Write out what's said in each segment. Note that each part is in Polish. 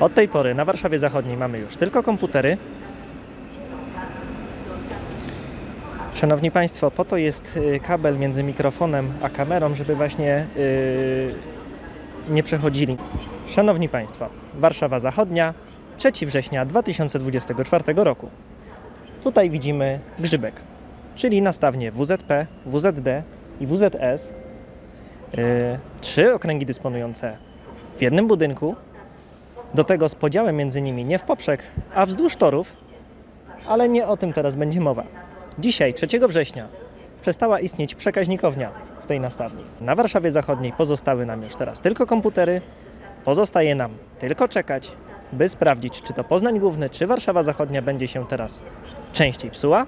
Od tej pory na Warszawie Zachodniej mamy już tylko komputery. Szanowni Państwo, po to jest y, kabel między mikrofonem a kamerą, żeby właśnie yy, nie przechodzili. Szanowni Państwo, Warszawa Zachodnia, 3 września 2024 roku. Tutaj widzimy grzybek, czyli nastawnie WZP, WZD i WZS. Yy, trzy okręgi dysponujące w jednym budynku, do tego z podziałem między nimi nie w poprzek, a wzdłuż torów, ale nie o tym teraz będzie mowa. Dzisiaj, 3 września, przestała istnieć przekaźnikownia w tej nastawni. Na Warszawie Zachodniej pozostały nam już teraz tylko komputery. Pozostaje nam tylko czekać, by sprawdzić, czy to Poznań Główny, czy Warszawa Zachodnia będzie się teraz częściej psuła.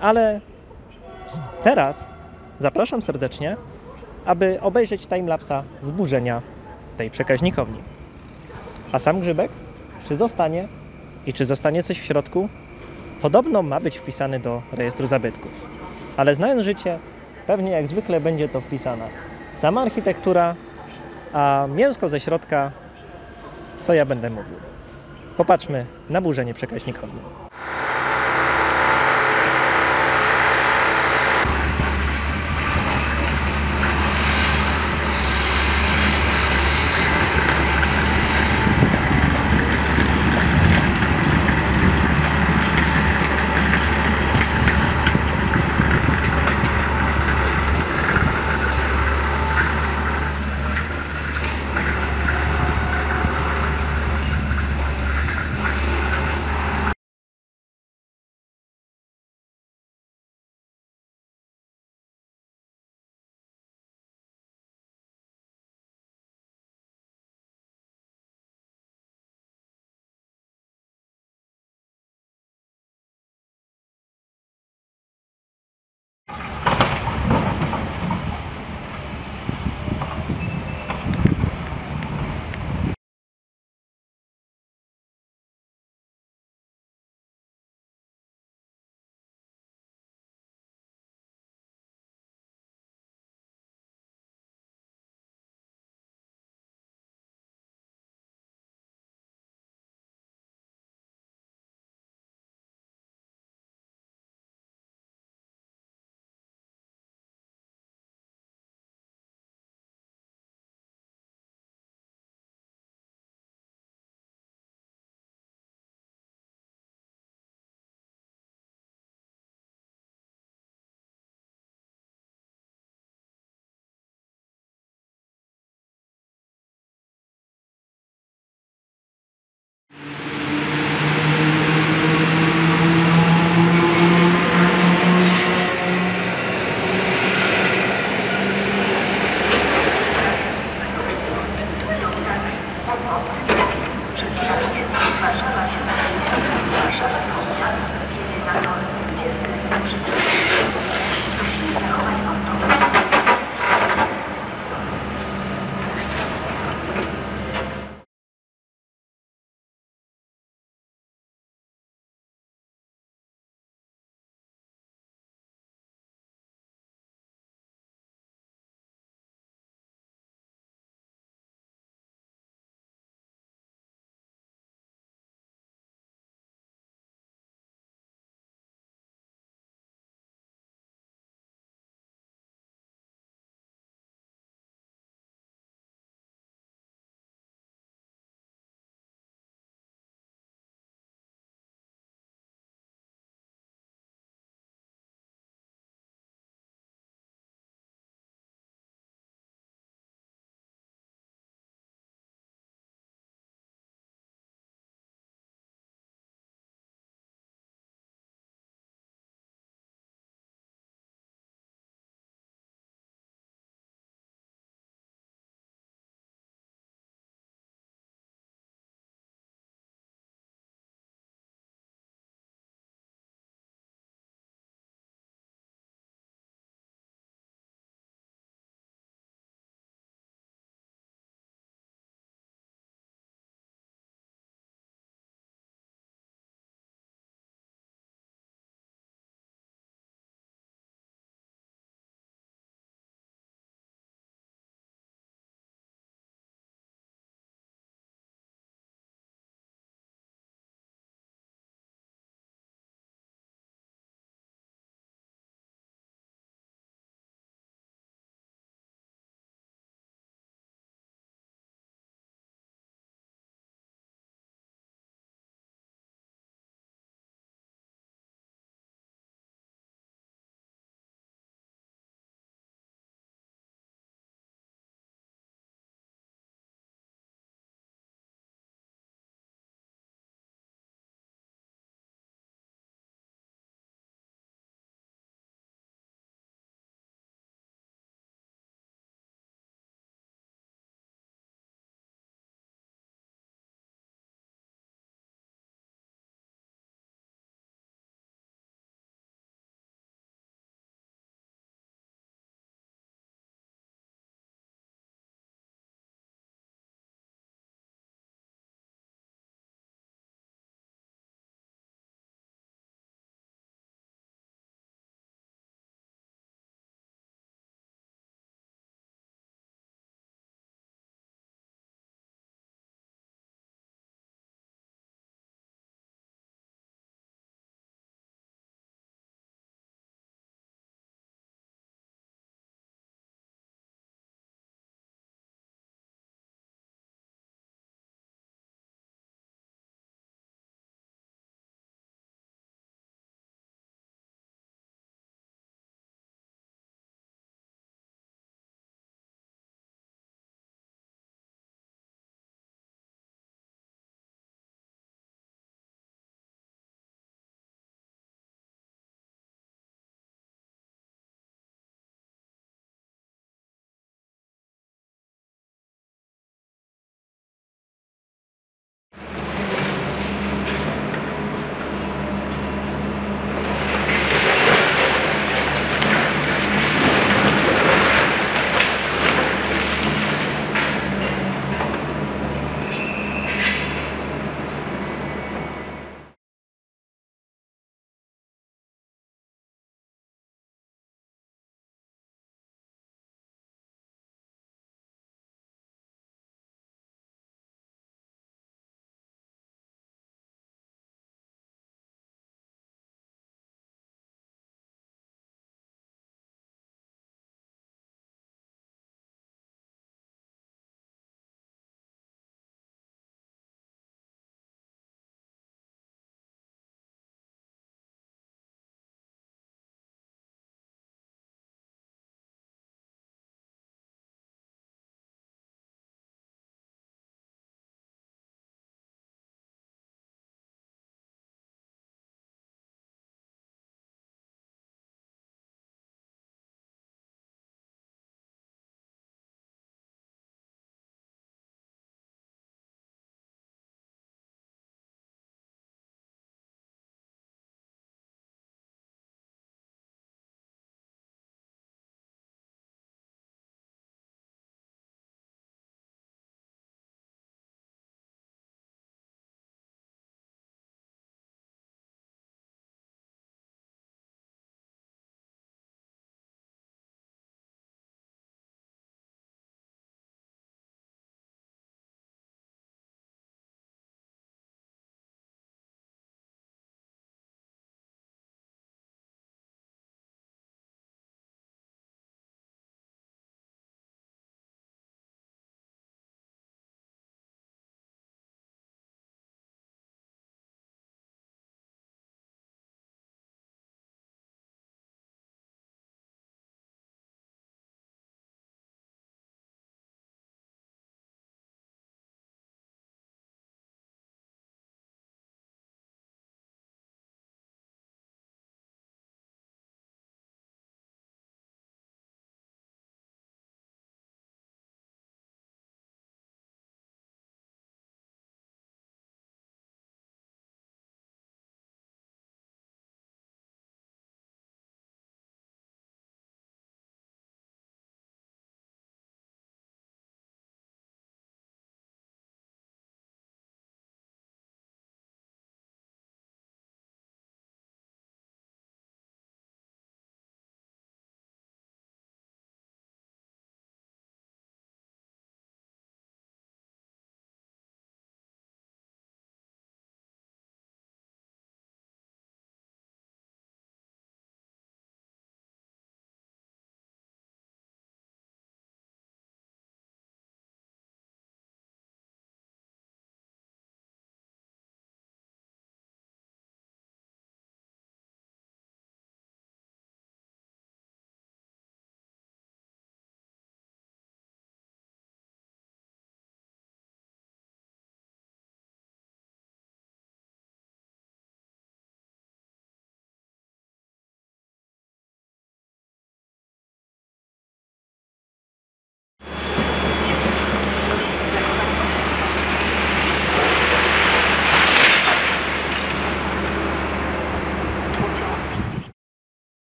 Ale teraz zapraszam serdecznie, aby obejrzeć timelapsa zburzenia tej przekaźnikowni. A sam grzybek, czy zostanie i czy zostanie coś w środku, podobno ma być wpisany do rejestru zabytków. Ale znając życie, pewnie jak zwykle będzie to wpisana sama architektura, a mięsko ze środka, co ja będę mówił. Popatrzmy na burzenie przekaźnikowni.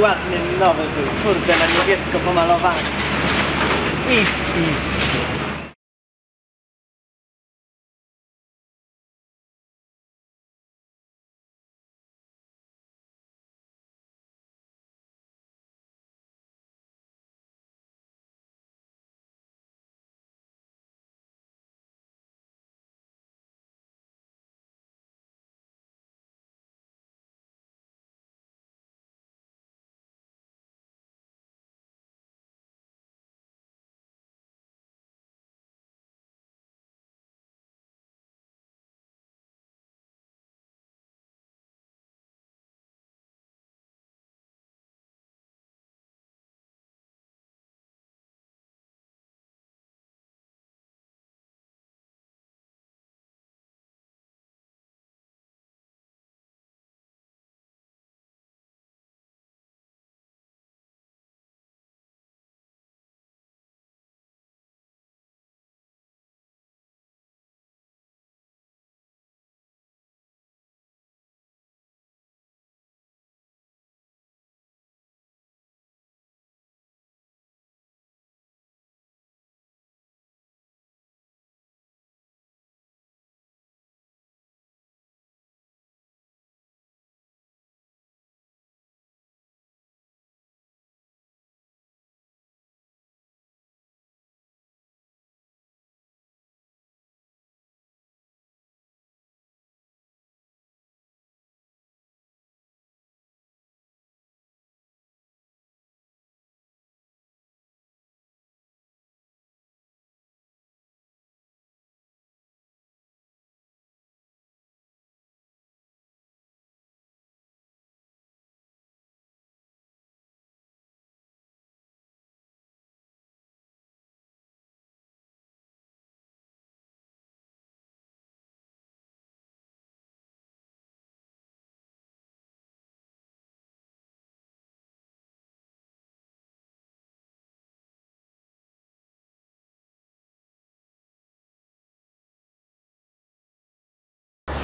Ładny nowy był, kurde, na niebiesko pomalowany. I w.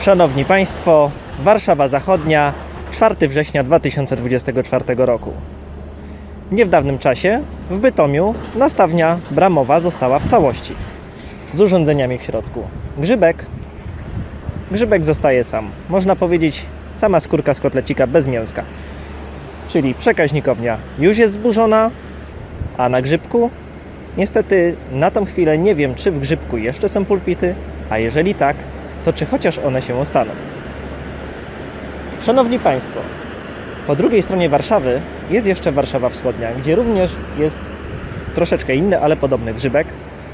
Szanowni Państwo, Warszawa Zachodnia, 4 września 2024 roku. W niedawnym czasie w Bytomiu nastawnia bramowa została w całości. Z urządzeniami w środku. Grzybek. Grzybek zostaje sam. Można powiedzieć, sama skórka z kotlecika bez mięska. Czyli przekaźnikownia już jest zburzona, a na grzybku niestety na tą chwilę nie wiem, czy w grzybku jeszcze są pulpity, a jeżeli tak, to czy chociaż one się ostaną. Szanowni Państwo, po drugiej stronie Warszawy jest jeszcze Warszawa Wschodnia, gdzie również jest troszeczkę inny, ale podobny grzybek.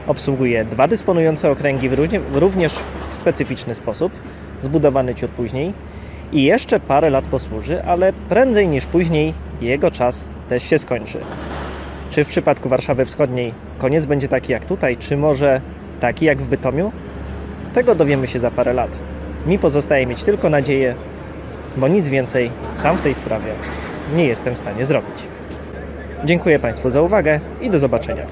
Obsługuje dwa dysponujące okręgi również w specyficzny sposób, zbudowany ciut później i jeszcze parę lat posłuży, ale prędzej niż później jego czas też się skończy. Czy w przypadku Warszawy Wschodniej koniec będzie taki jak tutaj, czy może taki jak w Bytomiu? Tego dowiemy się za parę lat. Mi pozostaje mieć tylko nadzieję, bo nic więcej sam w tej sprawie nie jestem w stanie zrobić. Dziękuję Państwu za uwagę i do zobaczenia.